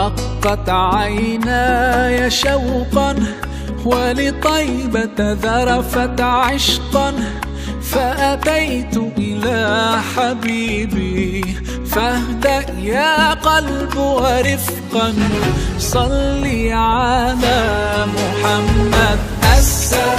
رقت عيناي شوقا ولطيبة ذرفت عشقا. فأتيت إلى حبيبي فاهدأ يا قلب ورفقا. صلي على محمد. السلام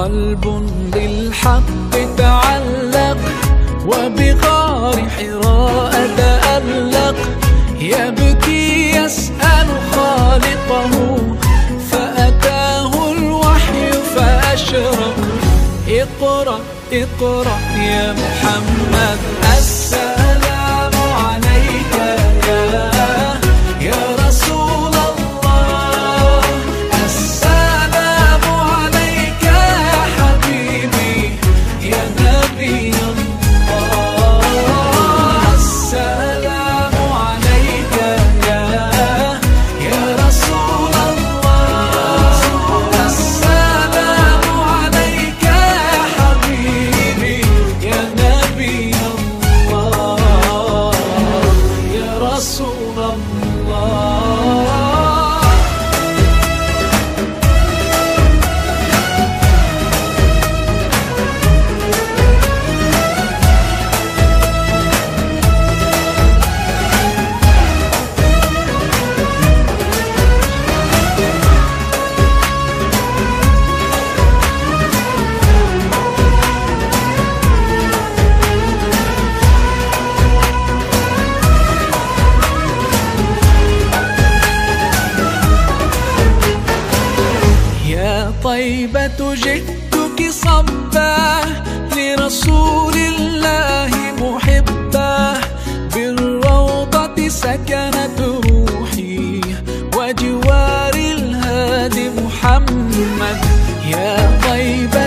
قلب بالحق تعلق وبغار حراء تألق. يبكي يسأل خالقه فأتاه الوحي فأشرق اقرأ اقرأ يا محمد السلام يا طيبة جئتك صبا لرسول الله محبا. بالروضة سكنت روحي وجوار الهادي محمد. يا طيبة